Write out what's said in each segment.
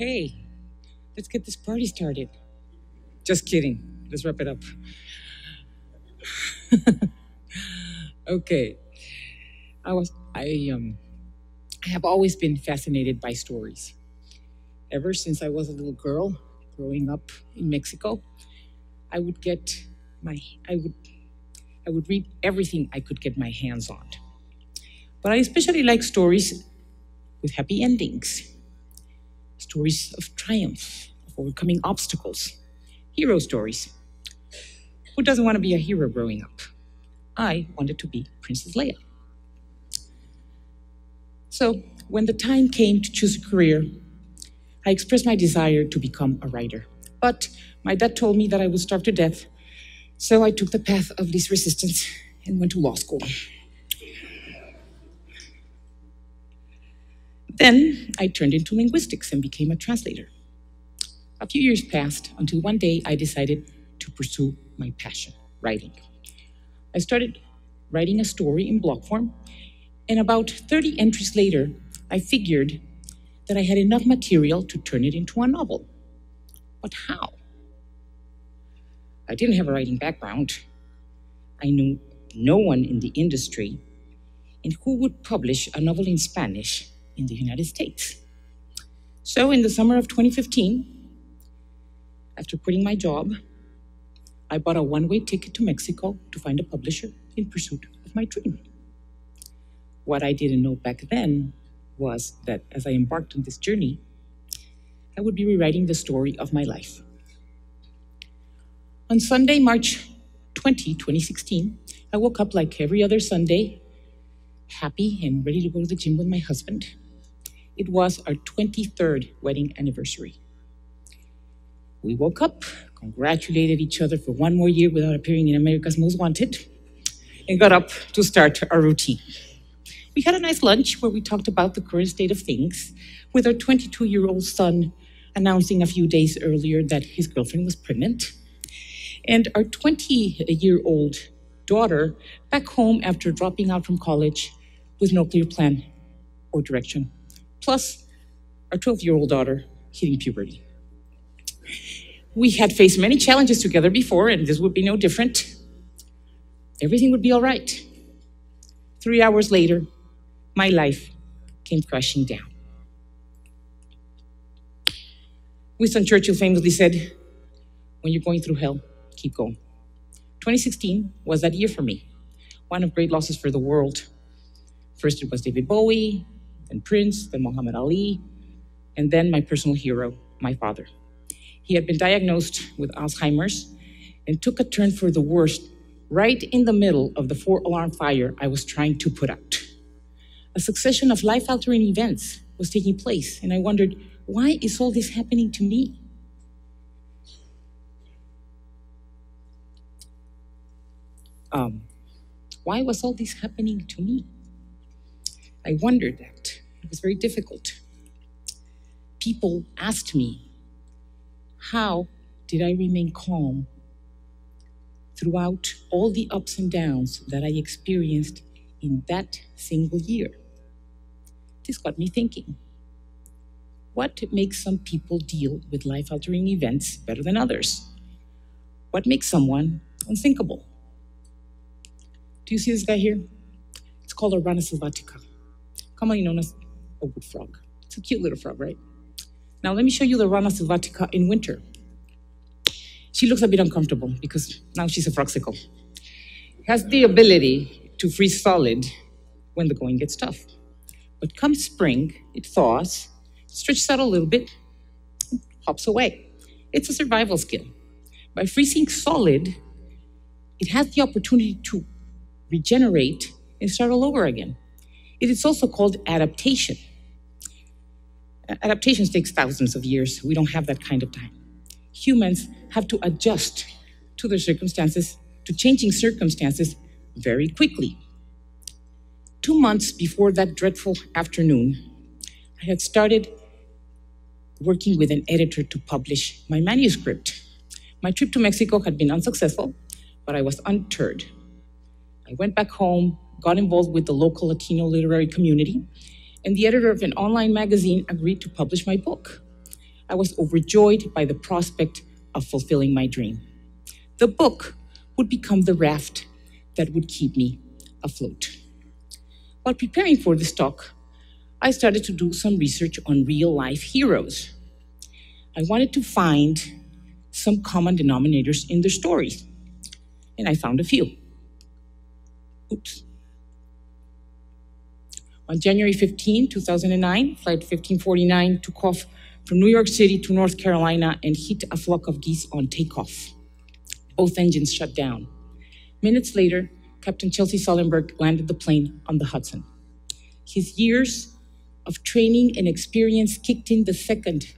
Okay, let's get this party started. Just kidding. Let's wrap it up. okay. I was I um I have always been fascinated by stories. Ever since I was a little girl growing up in Mexico, I would get my I would I would read everything I could get my hands on. But I especially like stories with happy endings. Stories of triumph, of overcoming obstacles, hero stories. Who doesn't want to be a hero growing up? I wanted to be Princess Leia. So, when the time came to choose a career, I expressed my desire to become a writer. But my dad told me that I would starve to death, so I took the path of least resistance and went to law school. Then I turned into linguistics and became a translator. A few years passed until one day I decided to pursue my passion, writing. I started writing a story in blog form, and about 30 entries later, I figured that I had enough material to turn it into a novel. But how? I didn't have a writing background. I knew no one in the industry, and who would publish a novel in Spanish in the United States? So, in the summer of 2015, after quitting my job, I bought a one way ticket to Mexico to find a publisher in pursuit of my dream. What I didn't know back then was that as I embarked on this journey, I would be rewriting the story of my life. On Sunday, March 20, 2016, I woke up like every other Sunday, happy and ready to go to the gym with my husband. It was our 23rd wedding anniversary. We woke up, congratulated each other for one more year without appearing in America's Most Wanted, and got up to start our routine. We had a nice lunch where we talked about the current state of things, with our 22 year old son announcing a few days earlier that his girlfriend was pregnant, and our 20 year old daughter back home after dropping out from college with no clear plan or direction, plus our 12 year old daughter hitting puberty. We had faced many challenges together before, and this would be no different. Everything would be all right. Three hours later, my life came crashing down. Winston Churchill famously said, When you're going through hell, keep going. 2016 was that year for me, one of great losses for the world. First, it was David Bowie, then Prince, then Muhammad Ali, and then my personal hero, my father. He had been diagnosed with Alzheimer's and took a turn for the worst right in the middle of the four alarm fire I was trying to put out. A succession of life altering events was taking place, and I wondered, why is all this happening to me? Um, why was all this happening to me? I wondered that. It was very difficult. People asked me, how did I remain calm throughout all the ups and downs that I experienced in that single year? This got me thinking. What makes some people deal with life altering events better than others? What makes someone unthinkable? Do you see this guy here? It's called a Rana sylvatica, commonly known as a wood frog. It's a cute little frog, right? Now let me show you the Rana sylvatica in winter. She looks a bit uncomfortable because now she's a frogsicle. Has the ability to freeze solid when the going gets tough. But come spring, it thaws, stretches out a little bit, hops away. It's a survival skill. By freezing solid, it has the opportunity to regenerate and start all over again. It is also called adaptation. Adaptations takes thousands of years. We don't have that kind of time. Humans have to adjust to their circumstances, to changing circumstances very quickly. Two months before that dreadful afternoon, I had started working with an editor to publish my manuscript. My trip to Mexico had been unsuccessful, but I was undeterred. I went back home, got involved with the local Latino literary community, and the editor of an online magazine agreed to publish my book. I was overjoyed by the prospect of fulfilling my dream. The book would become the raft that would keep me afloat. While preparing for this talk, I started to do some research on real life heroes. I wanted to find some common denominators in their stories, and I found a few. Oops. On January 15, 2009, Flight 1549 took off from New York City to North Carolina and hit a flock of geese on takeoff. Both engines shut down. Minutes later, Captain Chesley Sullenberg landed the plane on the Hudson. His years of training and experience kicked in the second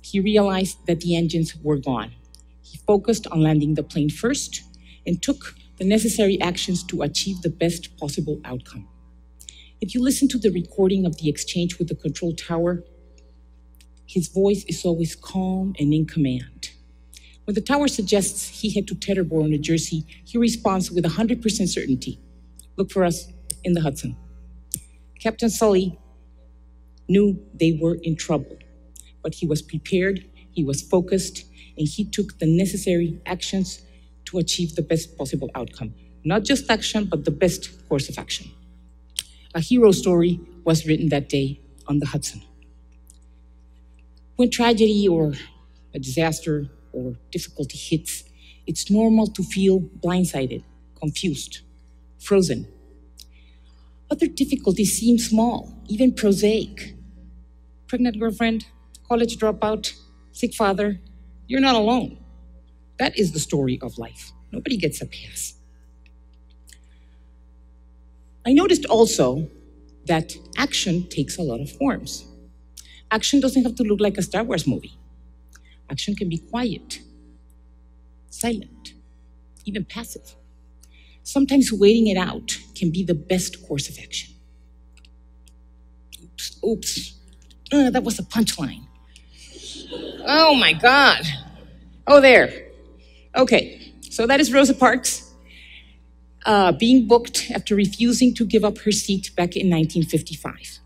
he realized that the engines were gone. He focused on landing the plane first and took the necessary actions to achieve the best possible outcome. If you listen to the recording of the exchange with the control tower, his voice is always calm and in command. When the tower suggests he head to Teterboro, New Jersey, he responds with 100% certainty Look for us in the Hudson. Captain Sully knew they were in trouble, but he was prepared, he was focused, and he took the necessary actions to achieve the best possible outcome. Not just action, but the best course of action. A hero story was written that day on the Hudson. When tragedy or a disaster or difficulty hits, it's normal to feel blindsided, confused, frozen. Other difficulties seem small, even prosaic. Pregnant girlfriend, college dropout, sick father, you're not alone. That is the story of life. Nobody gets a pass. I noticed also that action takes a lot of forms. Action doesn't have to look like a Star Wars movie. Action can be quiet, silent, even passive. Sometimes waiting it out can be the best course of action. Oops, oops. Uh, that was a punchline. Oh my God. Oh, there. Okay, so that is Rosa Parks uh, being booked after refusing to give up her seat back in 1955.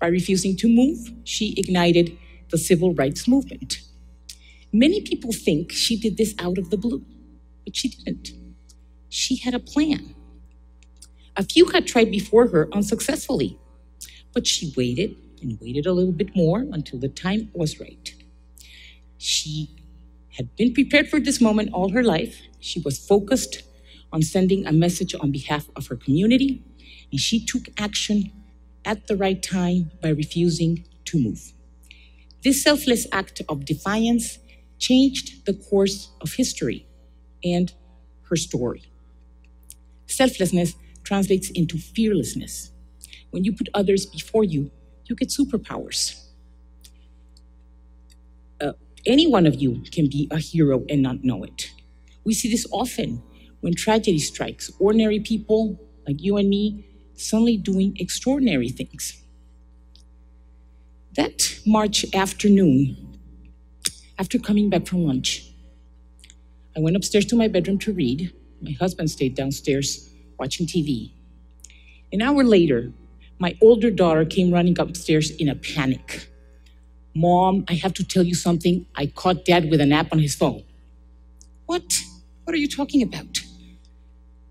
By refusing to move, she ignited the civil rights movement. Many people think she did this out of the blue, but she didn't. She had a plan. A few had tried before her unsuccessfully, but she waited and waited a little bit more until the time was right. She had been prepared for this moment all her life. She was focused on sending a message on behalf of her community, and she took action at the right time by refusing to move. This selfless act of defiance changed the course of history and her story. Selflessness translates into fearlessness. When you put others before you, you get superpowers. Uh, any one of you can be a hero and not know it. We see this often when tragedy strikes, ordinary people like you and me suddenly doing extraordinary things. That March afternoon, after coming back from lunch, I went upstairs to my bedroom to read. My husband stayed downstairs watching TV. An hour later, my older daughter came running upstairs in a panic. Mom, I have to tell you something. I caught dad with an app on his phone. What? What are you talking about?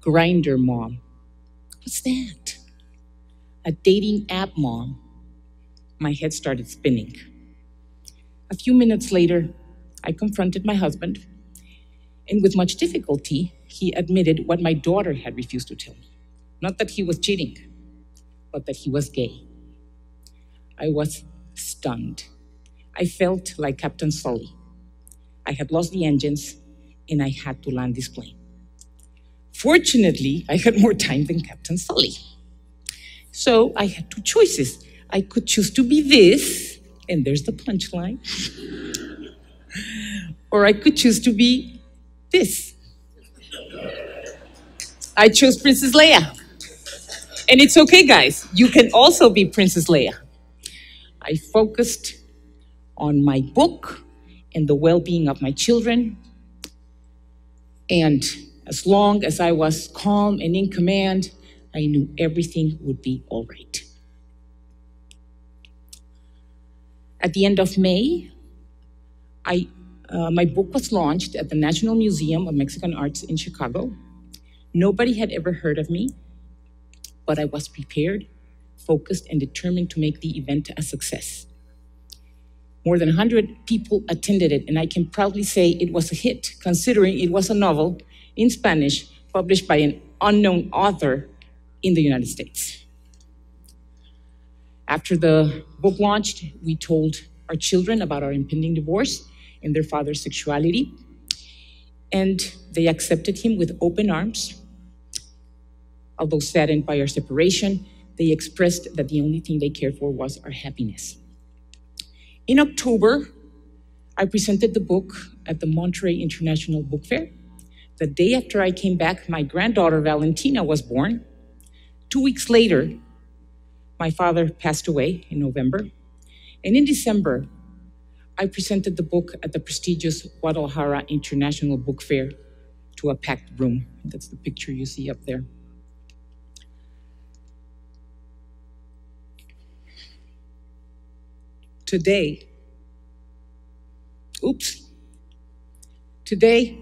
Grindr mom. What's that? A dating app mom. My head started spinning. A few minutes later, I confronted my husband, and with much difficulty, he admitted what my daughter had refused to tell me. Not that he was cheating, but that he was gay. I was stunned. I felt like Captain Sully. I had lost the engines, and I had to land this plane. Fortunately, I had more time than Captain Sully. So I had two choices. I could choose to be this, and there's the punchline, or I could choose to be this. I chose Princess Leia. And it's okay, guys. You can also be Princess Leia. I focused on my book and the well being of my children. And as long as I was calm and in command, I knew everything would be all right. At the end of May, I, uh, my book was launched at the National Museum of Mexican Arts in Chicago. Nobody had ever heard of me, but I was prepared, focused, and determined to make the event a success. More than 100 people attended it, and I can proudly say it was a hit, considering it was a novel in Spanish published by an unknown author in the United States. After the book launched, we told our children about our impending divorce and their father's sexuality, and they accepted him with open arms. Although saddened by our separation, they expressed that the only thing they cared for was our happiness. In October, I presented the book at the Monterrey International Book Fair. The day after I came back, my granddaughter Valentina was born. Two weeks later, my father passed away in November. And in December, I presented the book at the prestigious Guadalajara International Book Fair to a packed room. That's the picture you see up there. Today, oops, today,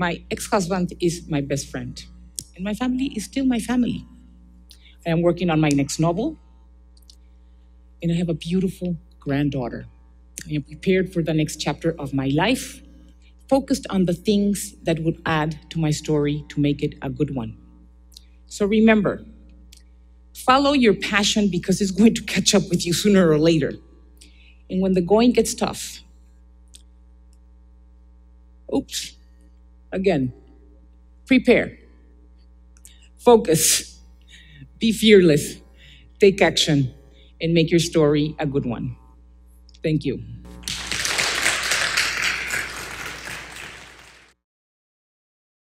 my ex husband is my best friend, and my family is still my family. I am working on my next novel, and I have a beautiful granddaughter. I am prepared for the next chapter of my life, focused on the things that would add to my story to make it a good one. So remember, follow your passion because it's going to catch up with you sooner or later. And when the going gets tough, oops, again, prepare, focus, be fearless, take action, and make your story a good one. Thank you.